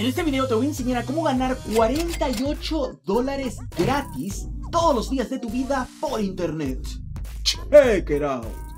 En este video te voy a enseñar a cómo ganar 48 dólares gratis todos los días de tu vida por internet. Check it out.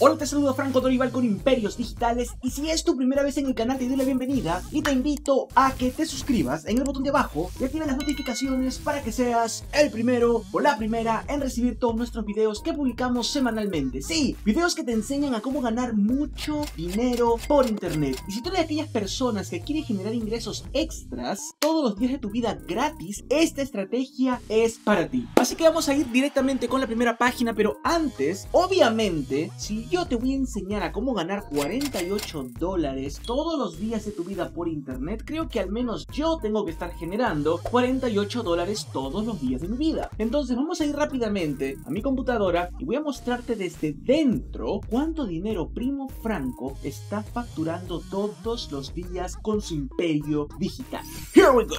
Hola, te saludo Franco Dorival con Imperios Digitales y si es tu primera vez en el canal te doy la bienvenida y te invito a que te suscribas en el botón de abajo y actives las notificaciones para que seas el primero o la primera en recibir todos nuestros videos que publicamos semanalmente. Sí, videos que te enseñan a cómo ganar mucho dinero por internet. Y si tú eres de aquellas personas que quieren generar ingresos extras todos los días de tu vida gratis, esta estrategia es para ti. Así que vamos a ir directamente con la primera página, pero antes, obviamente, si yo te voy a enseñar a cómo ganar 48 dólares todos los días de tu vida por internet, creo que al menos yo tengo que estar generando 48 dólares todos los días de mi vida. Entonces vamos a ir rápidamente a mi computadora y voy a mostrarte desde dentro cuánto dinero Primo Franco está facturando todos los días con su imperio digital. Here we go.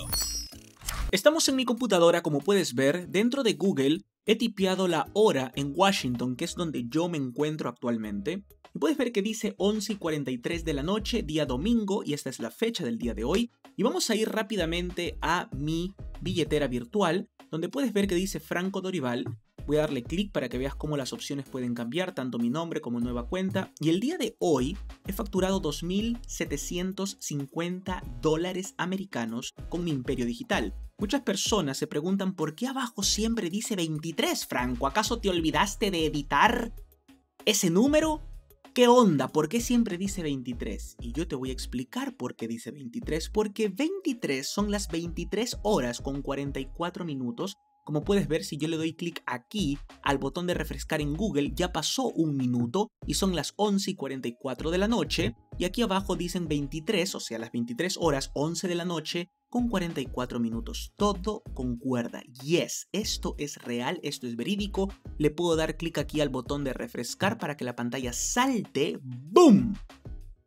Estamos en mi computadora, como puedes ver, dentro de Google He tipeado la hora en Washington, que es donde yo me encuentro actualmente. Y puedes ver que dice 11 y 43 de la noche, día domingo, y esta es la fecha del día de hoy. Y vamos a ir rápidamente a mi billetera virtual, donde puedes ver que dice Franco Dorival. Voy a darle clic para que veas cómo las opciones pueden cambiar, tanto mi nombre como nueva cuenta. Y el día de hoy he facturado 2.750 dólares americanos con mi imperio digital. Muchas personas se preguntan por qué abajo siempre dice 23, Franco. ¿Acaso te olvidaste de editar ese número? ¿Qué onda? ¿Por qué siempre dice 23? Y yo te voy a explicar por qué dice 23. Porque 23 son las 23 horas con 44 minutos como puedes ver, si yo le doy clic aquí al botón de refrescar en Google, ya pasó un minuto y son las 11 y 44 de la noche. Y aquí abajo dicen 23, o sea, las 23 horas, 11 de la noche, con 44 minutos. Todo concuerda. Yes, esto es real, esto es verídico. Le puedo dar clic aquí al botón de refrescar para que la pantalla salte. ¡Boom!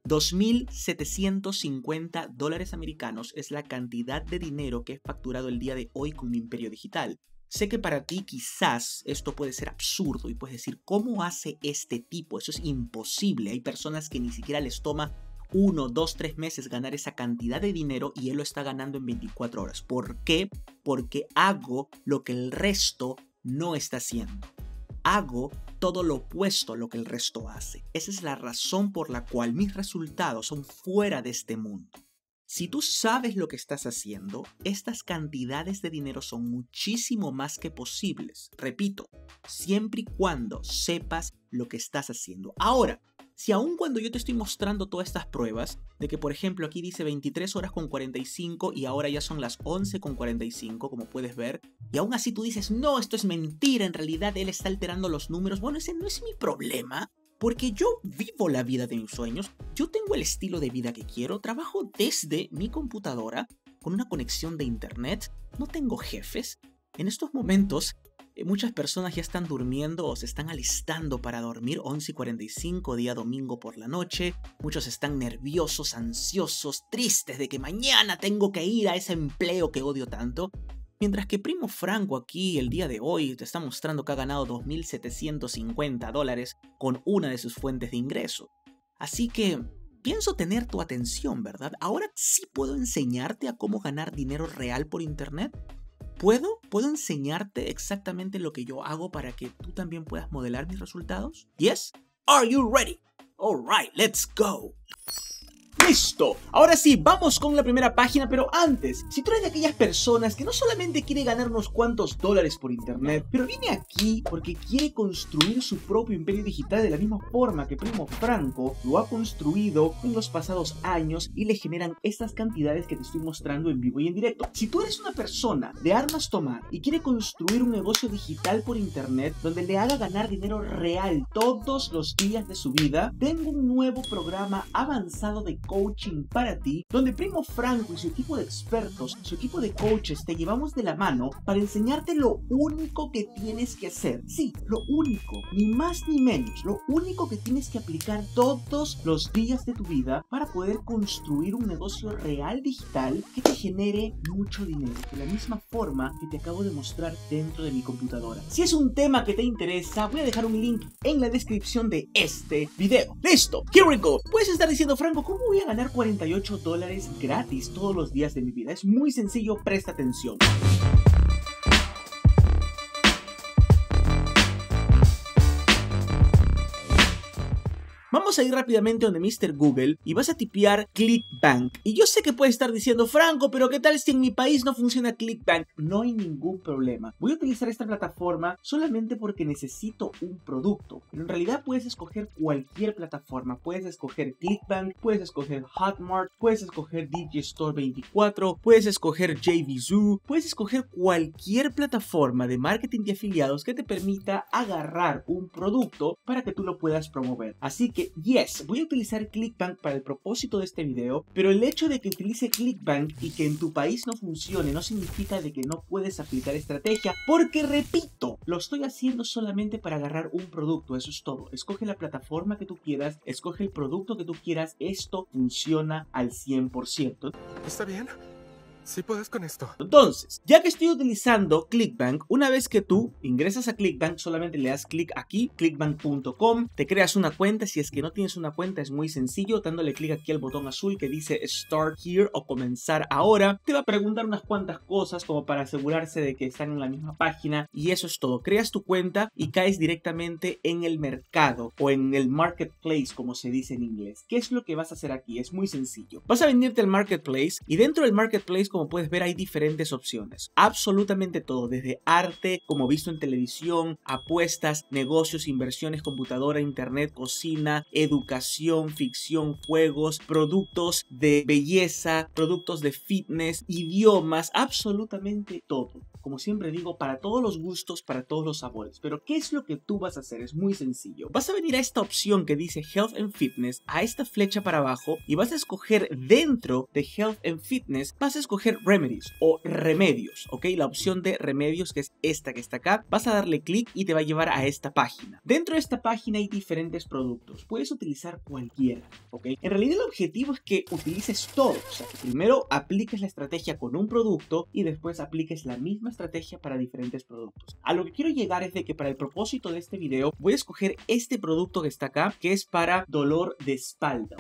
2.750 dólares americanos es la cantidad de dinero que he facturado el día de hoy con mi imperio digital. Sé que para ti quizás esto puede ser absurdo y puedes decir, ¿cómo hace este tipo? Eso es imposible. Hay personas que ni siquiera les toma uno, dos, tres meses ganar esa cantidad de dinero y él lo está ganando en 24 horas. ¿Por qué? Porque hago lo que el resto no está haciendo. Hago todo lo opuesto a lo que el resto hace. Esa es la razón por la cual mis resultados son fuera de este mundo. Si tú sabes lo que estás haciendo, estas cantidades de dinero son muchísimo más que posibles. Repito, siempre y cuando sepas lo que estás haciendo. Ahora, si aun cuando yo te estoy mostrando todas estas pruebas, de que por ejemplo aquí dice 23 horas con 45 y ahora ya son las 11 con 45, como puedes ver, y aún así tú dices, no, esto es mentira, en realidad él está alterando los números, bueno, ese no es mi problema. Porque yo vivo la vida de mis sueños, yo tengo el estilo de vida que quiero, trabajo desde mi computadora con una conexión de internet, no tengo jefes. En estos momentos, eh, muchas personas ya están durmiendo o se están alistando para dormir 11 y 45 día domingo por la noche. Muchos están nerviosos, ansiosos, tristes de que mañana tengo que ir a ese empleo que odio tanto. Mientras que Primo Franco aquí el día de hoy te está mostrando que ha ganado 2.750 dólares con una de sus fuentes de ingreso. Así que pienso tener tu atención, ¿verdad? Ahora sí puedo enseñarte a cómo ganar dinero real por internet. ¿Puedo? ¿Puedo enseñarte exactamente lo que yo hago para que tú también puedas modelar mis resultados? Yes? Are you ready? Alright, let's go. ¡Listo! Ahora sí, vamos con la primera página, pero antes, si tú eres de aquellas personas que no solamente quiere ganar unos cuantos dólares por internet, pero viene aquí porque quiere construir su propio imperio digital de la misma forma que Primo Franco lo ha construido en los pasados años y le generan estas cantidades que te estoy mostrando en vivo y en directo. Si tú eres una persona de armas tomar y quiere construir un negocio digital por internet donde le haga ganar dinero real todos los días de su vida, tengo un nuevo programa avanzado de coaching para ti, donde Primo Franco y su equipo de expertos, su equipo de coaches, te llevamos de la mano para enseñarte lo único que tienes que hacer. Sí, lo único, ni más ni menos, lo único que tienes que aplicar todos los días de tu vida para poder construir un negocio real digital que te genere mucho dinero, de la misma forma que te acabo de mostrar dentro de mi computadora. Si es un tema que te interesa, voy a dejar un link en la descripción de este video. ¡Listo! ¡Here we go! Puedes estar diciendo, Franco, ¿cómo voy a ganar 48 dólares gratis todos los días de mi vida. Es muy sencillo, presta atención. Vamos a ir rápidamente donde Mr. Google y vas a tipear ClickBank. Y yo sé que puedes estar diciendo, Franco, pero ¿qué tal si en mi país no funciona ClickBank? No hay ningún problema. Voy a utilizar esta plataforma solamente porque necesito un producto. Pero en realidad puedes escoger cualquier plataforma. Puedes escoger ClickBank, puedes escoger Hotmart, puedes escoger Digistore 24, puedes escoger JVZoo, puedes escoger cualquier plataforma de marketing de afiliados que te permita agarrar un producto para que tú lo puedas promover. Así que yes, voy a utilizar ClickBank para el propósito de este video, pero el hecho de que utilice ClickBank y que en tu país no funcione no significa de que no puedes aplicar estrategia, porque repito, lo estoy haciendo solamente para agarrar un producto, eso es todo. Escoge la plataforma que tú quieras, escoge el producto que tú quieras, esto funciona al 100%. ¿Está bien? Si puedes con esto. Entonces, ya que estoy utilizando ClickBank, una vez que tú ingresas a ClickBank, solamente le das clic aquí, clickbank.com, te creas una cuenta. Si es que no tienes una cuenta, es muy sencillo, dándole clic aquí al botón azul que dice Start Here o comenzar ahora. Te va a preguntar unas cuantas cosas como para asegurarse de que están en la misma página y eso es todo. Creas tu cuenta y caes directamente en el mercado o en el marketplace, como se dice en inglés. ¿Qué es lo que vas a hacer aquí? Es muy sencillo. Vas a venirte al marketplace y dentro del marketplace como puedes ver, hay diferentes opciones. Absolutamente todo, desde arte, como visto en televisión, apuestas, negocios, inversiones, computadora, internet, cocina, educación, ficción, juegos, productos de belleza, productos de fitness, idiomas, absolutamente todo como siempre digo, para todos los gustos, para todos los sabores. Pero ¿qué es lo que tú vas a hacer? Es muy sencillo. Vas a venir a esta opción que dice Health and Fitness, a esta flecha para abajo y vas a escoger dentro de Health and Fitness, vas a escoger Remedies o remedios, ¿ok? La opción de remedios que es esta que está acá, vas a darle clic y te va a llevar a esta página. Dentro de esta página hay diferentes productos, puedes utilizar cualquiera, ¿ok? En realidad el objetivo es que utilices todo, o sea, que primero apliques la estrategia con un producto y después apliques la misma estrategia para diferentes productos. A lo que quiero llegar es de que para el propósito de este video voy a escoger este producto que está acá, que es para dolor de espalda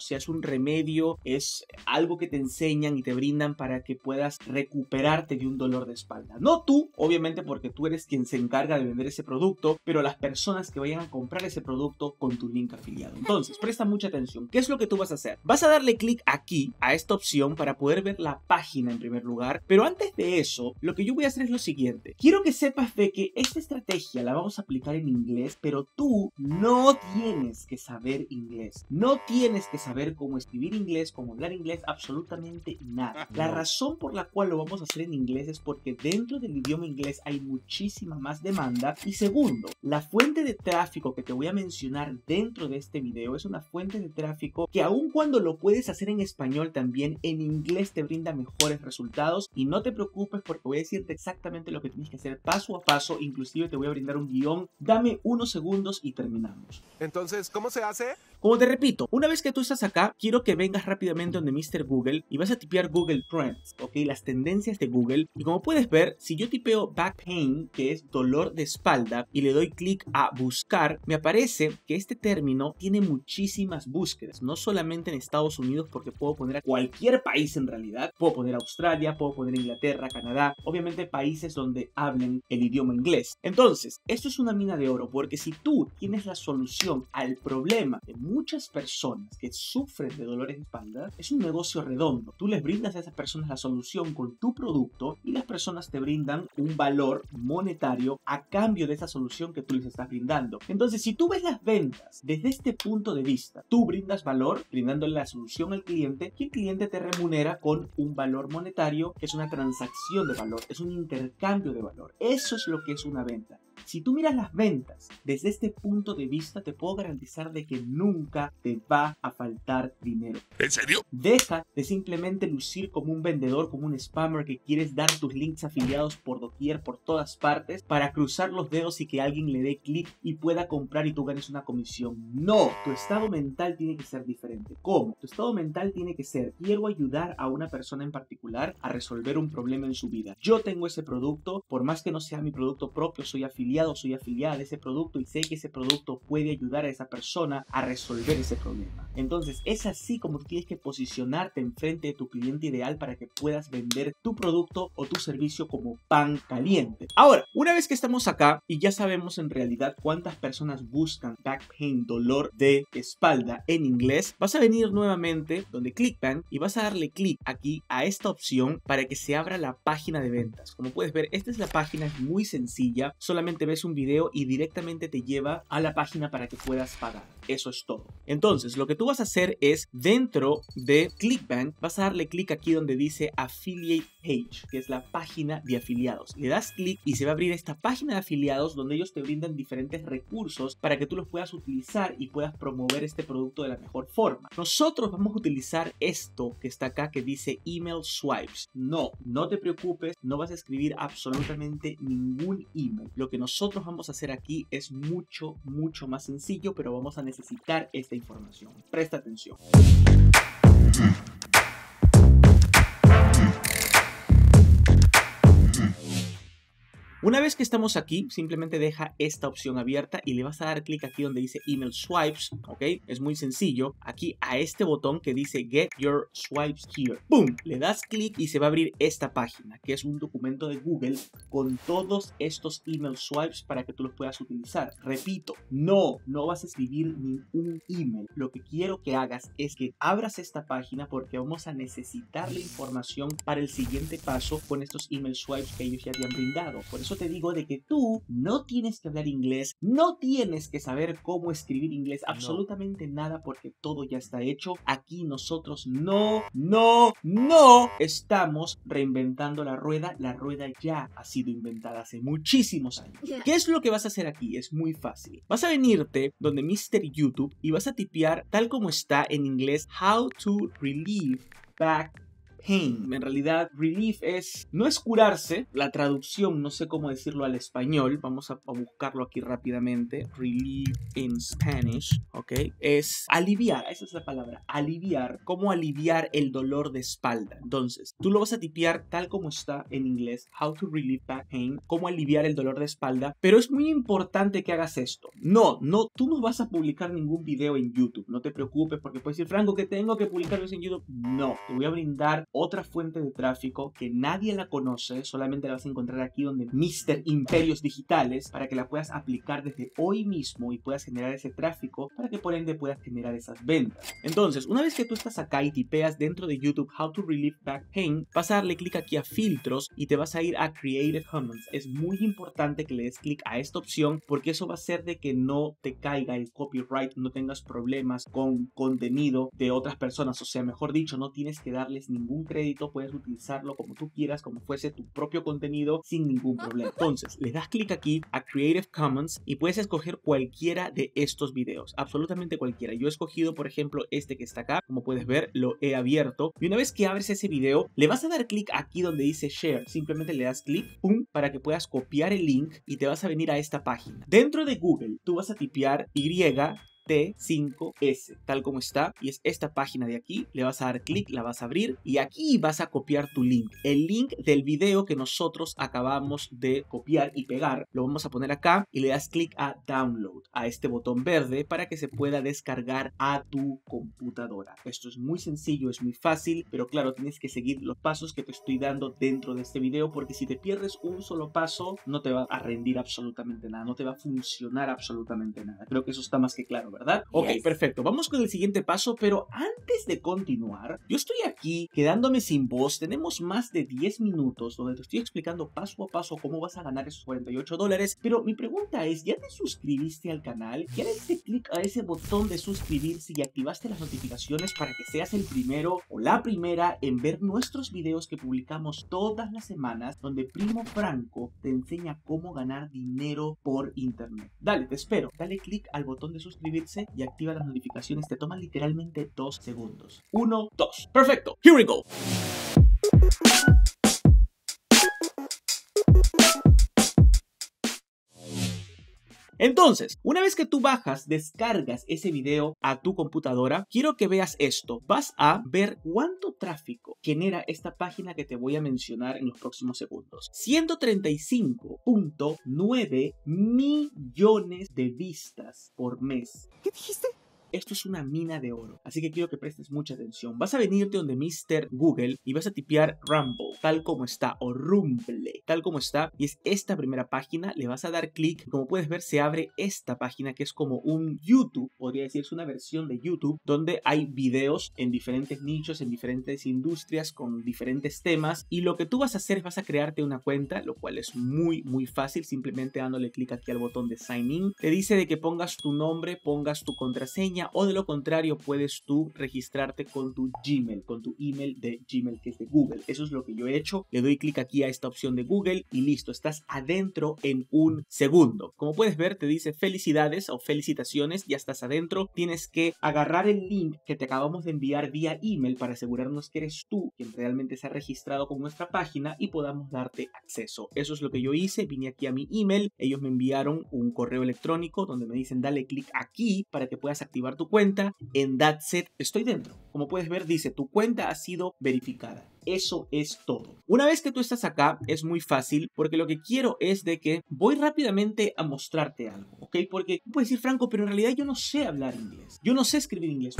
sea, es un remedio, es algo que te enseñan y te brindan para que puedas recuperarte de un dolor de espalda. No tú, obviamente porque tú eres quien se encarga de vender ese producto, pero las personas que vayan a comprar ese producto con tu link afiliado. Entonces, presta mucha atención. ¿Qué es lo que tú vas a hacer? Vas a darle clic aquí a esta opción para poder ver la página en primer lugar, pero antes de eso, lo que yo voy a hacer es lo siguiente. Quiero que sepas de que esta estrategia la vamos a aplicar en inglés, pero tú no tienes que saber inglés. No tienes que saber cómo escribir inglés, cómo hablar inglés, absolutamente nada. La razón por la cual lo vamos a hacer en inglés es porque dentro del idioma inglés hay muchísima más demanda. Y segundo, la fuente de tráfico que te voy a mencionar dentro de este video es una fuente de tráfico que aun cuando lo puedes hacer en español también, en inglés te brinda mejores resultados. Y no te preocupes porque voy a decirte exactamente lo que tienes que hacer paso a paso. Inclusive te voy a brindar un guion. Dame unos segundos y terminamos. Entonces, ¿cómo se hace? Como te repito, una vez que tú estás acá, quiero que vengas rápidamente donde Mr. Google y vas a tipear Google Trends, ¿ok? Las tendencias de Google. Y como puedes ver, si yo tipeo back pain, que es dolor de espalda, y le doy clic a buscar, me aparece que este término tiene muchísimas búsquedas, no solamente en Estados Unidos, porque puedo poner a cualquier país en realidad. Puedo poner Australia, puedo poner Inglaterra, Canadá, obviamente países donde hablen el idioma inglés. Entonces, esto es una mina de oro, porque si tú tienes la solución al problema de muchas personas que sufren de dolores de espalda, es un negocio redondo. Tú les brindas a esas personas la solución con tu producto y las personas te brindan un valor monetario a cambio de esa solución que tú les estás brindando. Entonces, si tú ves las ventas desde este punto de vista, tú brindas valor brindándole la solución al cliente y el cliente te remunera con un valor monetario que es una transacción de valor, es un intercambio de valor. Eso es lo que es una venta. Si tú miras las ventas desde este punto de vista, te puedo garantizar de que nunca te va a faltar dinero. ¿En serio? Deja de simplemente lucir como un vendedor, como un spammer que quieres dar tus links afiliados por doquier, por todas partes, para cruzar los dedos y que alguien le dé clic y pueda comprar y tú ganes una comisión. No, tu estado mental tiene que ser diferente. ¿Cómo? Tu estado mental tiene que ser, quiero ayudar a una persona en particular a resolver un problema en su vida. Yo tengo ese producto, por más que no sea mi producto propio, soy afiliado afiliado, soy afiliada de ese producto y sé que ese producto puede ayudar a esa persona a resolver ese problema. Entonces es así como tienes que posicionarte enfrente de tu cliente ideal para que puedas vender tu producto o tu servicio como pan caliente. Ahora, una vez que estamos acá y ya sabemos en realidad cuántas personas buscan back pain, dolor de espalda en inglés, vas a venir nuevamente donde ClickBank y vas a darle clic aquí a esta opción para que se abra la página de ventas. Como puedes ver, esta es la página, es muy sencilla, solamente ves un video y directamente te lleva a la página para que puedas pagar. Eso es todo. Entonces, lo que tú vas a hacer es dentro de ClickBank, vas a darle clic aquí donde dice Affiliate Page, que es la página de afiliados. Le das clic y se va a abrir esta página de afiliados donde ellos te brindan diferentes recursos para que tú los puedas utilizar y puedas promover este producto de la mejor forma. Nosotros vamos a utilizar esto que está acá que dice email swipes. No, no te preocupes, no vas a escribir absolutamente ningún email. Lo que nosotros vamos a hacer aquí es mucho, mucho más sencillo, pero vamos a necesitar esta información. Presta atención. Una vez que estamos aquí, simplemente deja esta opción abierta y le vas a dar clic aquí donde dice Email Swipes, ¿ok? Es muy sencillo. Aquí a este botón que dice Get Your Swipes Here. ¡Pum! Le das clic y se va a abrir esta página, que es un documento de Google con todos estos email swipes para que tú los puedas utilizar. Repito, no, no vas a escribir ningún email. Lo que quiero que hagas es que abras esta página porque vamos a necesitar la información para el siguiente paso con estos email swipes que ellos ya te han brindado. Por eso te digo de que tú no tienes que hablar inglés, no tienes que saber cómo escribir inglés, absolutamente nada porque todo ya está hecho. Aquí nosotros no, no, no estamos reinventando la rueda. La rueda ya ha sido inventada hace muchísimos años. ¿Qué es lo que vas a hacer aquí? Es muy fácil. Vas a venirte donde Mr. YouTube y vas a tipear tal como está en inglés How to Relieve Back pain. En realidad, relief es, no es curarse, la traducción, no sé cómo decirlo al español, vamos a, buscarlo aquí rápidamente, relief in Spanish, ¿ok? Es aliviar, esa es la palabra, aliviar, cómo aliviar el dolor de espalda. Entonces, tú lo vas a tipear tal como está en inglés, how to relieve back pain, cómo aliviar el dolor de espalda, pero es muy importante que hagas esto. No, no, tú no vas a publicar ningún video en YouTube, no te preocupes porque puedes decir, Franco, que tengo que publicarlos en YouTube. No, te voy a brindar otra fuente de tráfico que nadie la conoce, solamente la vas a encontrar aquí donde Mr. Imperios Digitales, para que la puedas aplicar desde hoy mismo y puedas generar ese tráfico para que por ende puedas generar esas ventas. Entonces, una vez que tú estás acá y tipeas dentro de YouTube How to Relieve Back Pain, vas a darle clic aquí a filtros y te vas a ir a Creative Commons. Es muy importante que le des clic a esta opción porque eso va a hacer de que no te caiga el copyright, no tengas problemas con contenido de otras personas, o sea, mejor dicho, no tienes que darles ningún crédito, puedes utilizarlo como tú quieras, como fuese tu propio contenido sin ningún problema. Entonces, le das clic aquí a Creative Commons y puedes escoger cualquiera de estos videos, absolutamente cualquiera. Yo he escogido, por ejemplo, este que está acá, como puedes ver, lo he abierto. Y una vez que abres ese video, le vas a dar clic aquí donde dice Share. Simplemente le das clic, pum, para que puedas copiar el link y te vas a venir a esta página. Dentro de Google, tú vas a tipear Y T5S, tal como está, y es esta página de aquí, le vas a dar clic, la vas a abrir y aquí vas a copiar tu link, el link del video que nosotros acabamos de copiar y pegar, lo vamos a poner acá y le das clic a download, a este botón verde para que se pueda descargar a tu computadora. Esto es muy sencillo, es muy fácil, pero claro, tienes que seguir los pasos que te estoy dando dentro de este video porque si te pierdes un solo paso, no te va a rendir absolutamente nada, no te va a funcionar absolutamente nada. Creo que eso está más que claro, ¿verdad? Ok, perfecto. Vamos con el siguiente paso, pero antes de continuar, yo estoy aquí quedándome sin voz. Tenemos más de 10 minutos donde te estoy explicando paso a paso cómo vas a ganar esos 48 dólares. Pero mi pregunta es, ¿ya te suscribiste al canal? ¿Ya le diste clic a ese botón de suscribirse y activaste las notificaciones para que seas el primero o la primera en ver nuestros videos que publicamos todas las semanas donde Primo Franco te enseña cómo ganar dinero por internet? Dale, te espero. Dale clic al botón de suscribirse y activa las notificaciones. Te toma literalmente dos segundos. Uno, dos. Perfecto. Here we go. Entonces, una vez que tú bajas, descargas ese video a tu computadora, quiero que veas esto. Vas a ver cuánto tráfico genera esta página que te voy a mencionar en los próximos segundos. 135.9 millones de vistas por mes. ¿Qué dijiste? Esto es una mina de oro, así que quiero que prestes mucha atención. Vas a venirte donde Mr. Google y vas a tipear Rumble, tal como está, o Rumble, tal como está, y es esta primera página, le vas a dar clic, como puedes ver se abre esta página que es como un YouTube, podría decirse una versión de YouTube, donde hay videos en diferentes nichos, en diferentes industrias, con diferentes temas, y lo que tú vas a hacer es vas a crearte una cuenta, lo cual es muy, muy fácil, simplemente dándole clic aquí al botón de Sign In, te dice de que pongas tu nombre, pongas tu contraseña, o de lo contrario puedes tú registrarte con tu Gmail, con tu email de Gmail que es de Google. Eso es lo que yo he hecho. Le doy clic aquí a esta opción de Google y listo, estás adentro en un segundo. Como puedes ver te dice felicidades o felicitaciones, ya estás adentro. Tienes que agarrar el link que te acabamos de enviar vía email para asegurarnos que eres tú quien realmente se ha registrado con nuestra página y podamos darte acceso. Eso es lo que yo hice, vine aquí a mi email, ellos me enviaron un correo electrónico donde me dicen dale clic aquí para que puedas activar tu cuenta, en set estoy dentro. Como puedes ver dice tu cuenta ha sido verificada. Eso es todo. Una vez que tú estás acá, es muy fácil porque lo que quiero es de que voy rápidamente a mostrarte algo, ¿ok? Porque puedes decir, Franco, pero en realidad yo no sé hablar inglés. Yo no sé escribir inglés.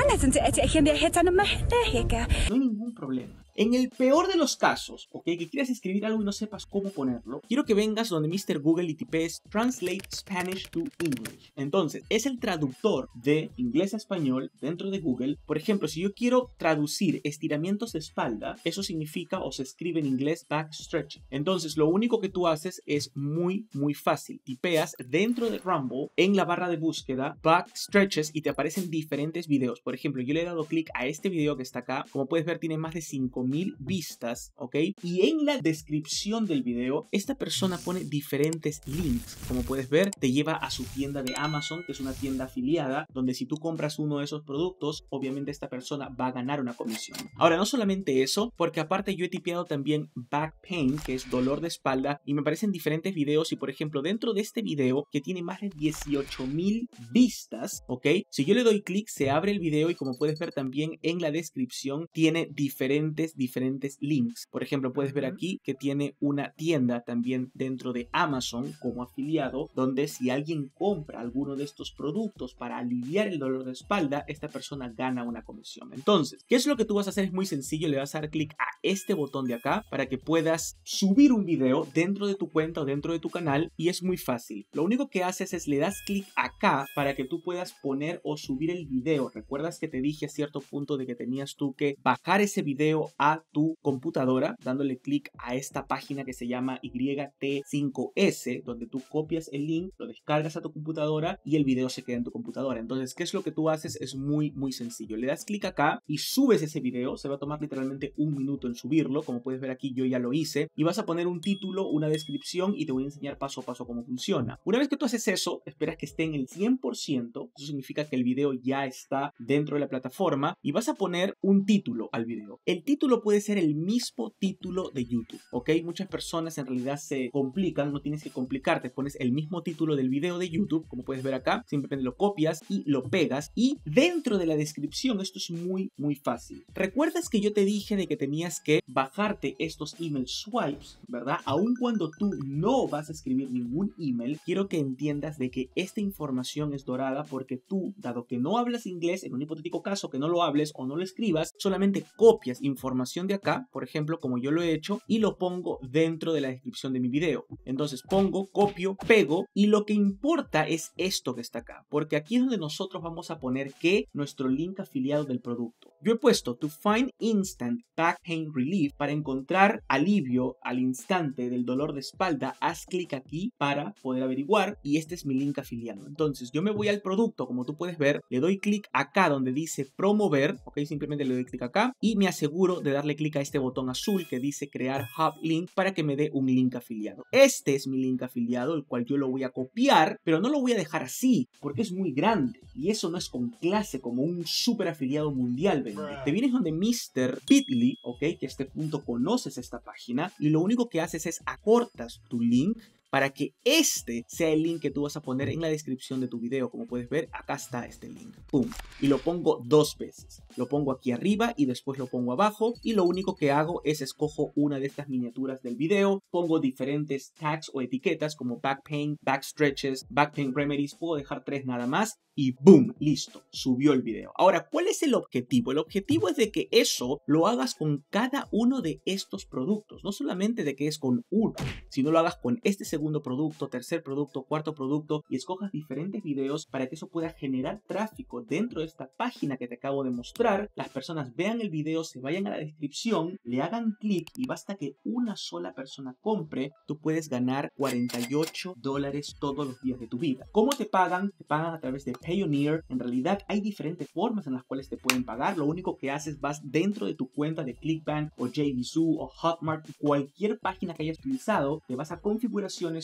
No hay ningún problema. En el peor de los casos, ¿ok? Que quieras escribir algo y no sepas cómo ponerlo, quiero que vengas donde Mr. Google y tipes Translate Spanish to English. Entonces, es el traductor de inglés a español dentro de Google. Por ejemplo, si yo quiero traducir estiramientos de espalda, eso significa o se escribe en inglés back stretching. Entonces, lo único que tú haces es muy, muy fácil. Tipeas dentro de Rumble en la barra de búsqueda back stretches y te aparecen diferentes videos. Por ejemplo, yo le he dado clic a este video que está acá. Como puedes ver, tiene más de 5 mil vistas, ¿ok? Y en la descripción del video, esta persona pone diferentes links. Como puedes ver, te lleva a su tienda de Amazon, que es una tienda afiliada, donde si tú compras uno de esos productos, obviamente esta persona va a ganar una comisión. Ahora, no solamente eso, porque aparte yo he tipeado también back pain, que es dolor de espalda, y me aparecen diferentes videos y por ejemplo, dentro de este video, que tiene más de 18 mil vistas, ¿ok? Si yo le doy clic, se abre el video y como puedes ver también en la descripción, tiene diferentes diferentes links. Por ejemplo, puedes ver aquí que tiene una tienda también dentro de Amazon como afiliado, donde si alguien compra alguno de estos productos para aliviar el dolor de espalda, esta persona gana una comisión. Entonces, ¿qué es lo que tú vas a hacer? Es muy sencillo, le vas a dar clic a este botón de acá para que puedas subir un video dentro de tu cuenta o dentro de tu canal y es muy fácil. Lo único que haces es le das clic acá para que tú puedas poner o subir el video. ¿Recuerdas que te dije a cierto punto de que tenías tú que bajar ese video a tu computadora dándole clic a esta página que se llama YT5S, donde tú copias el link, lo descargas a tu computadora y el video se queda en tu computadora. Entonces, ¿qué es lo que tú haces? Es muy, muy sencillo. Le das clic acá y subes ese video. Se va a tomar literalmente un minuto en subirlo. Como puedes ver aquí, yo ya lo hice. Y vas a poner un título, una descripción y te voy a enseñar paso a paso cómo funciona. Una vez que tú haces eso, esperas que esté en el 100%. Eso significa que el video ya está dentro de la plataforma y vas a poner un título al video. El título puede ser el mismo título de YouTube, ¿ok? Muchas personas en realidad se complican, no tienes que complicarte, pones el mismo título del video de YouTube, como puedes ver acá, simplemente lo copias y lo pegas y dentro de la descripción, esto es muy, muy fácil. ¿Recuerdas que yo te dije de que tenías que bajarte estos email swipes, ¿verdad? Aun cuando tú no vas a escribir ningún email, quiero que entiendas de que esta información es dorada porque tú, dado que no hablas inglés, en un hipotético caso que no lo hables o no lo escribas, solamente copias información de acá, por ejemplo, como yo lo he hecho, y lo pongo dentro de la descripción de mi video. Entonces pongo, copio, pego, y lo que importa es esto que está acá, porque aquí es donde nosotros vamos a poner que nuestro link afiliado del producto. Yo he puesto to find instant back pain relief para encontrar alivio al instante del dolor de espalda. Haz clic aquí para poder averiguar y este es mi link afiliado. Entonces yo me voy al producto, como tú puedes ver, le doy clic acá donde dice promover, ok, simplemente le doy clic acá y me aseguro de darle clic a este botón azul que dice crear hub link para que me dé un link afiliado. Este es mi link afiliado, el cual yo lo voy a copiar, pero no lo voy a dejar así porque es muy grande y eso no es con clase como un super afiliado mundial vende. Te vienes donde Mr. Bitly, ok, que a este punto conoces esta página y lo único que haces es acortas tu link para que este sea el link que tú vas a poner en la descripción de tu video. Como puedes ver, acá está este link. ¡Pum! Y lo pongo dos veces. Lo pongo aquí arriba y después lo pongo abajo. Y lo único que hago es escojo una de estas miniaturas del video. Pongo diferentes tags o etiquetas como back pain, back stretches, back pain remedies. Puedo dejar tres nada más y ¡boom! Listo, subió el video. Ahora, ¿cuál es el objetivo? El objetivo es de que eso lo hagas con cada uno de estos productos. No solamente de que es con uno, sino lo hagas con este segundo producto, tercer producto, cuarto producto y escojas diferentes videos para que eso pueda generar tráfico dentro de esta página que te acabo de mostrar. Las personas vean el video, se vayan a la descripción, le hagan clic y basta que una sola persona compre, tú puedes ganar 48 dólares todos los días de tu vida. ¿Cómo te pagan? Te pagan a través de Payoneer. En realidad hay diferentes formas en las cuales te pueden pagar. Lo único que haces vas dentro de tu cuenta de Clickbank o JVZoo o Hotmart, cualquier página que hayas utilizado, te vas a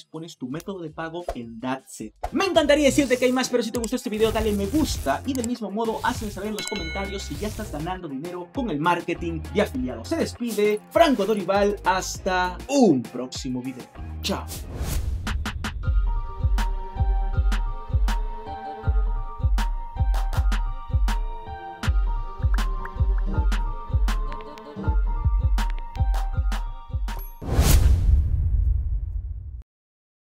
pones tu método de pago en That's. Me encantaría decirte que hay más, pero si te gustó este video dale me gusta y del mismo modo hazme saber en los comentarios si ya estás ganando dinero con el marketing de afiliados. Se despide Franco Dorival hasta un próximo video. Chao.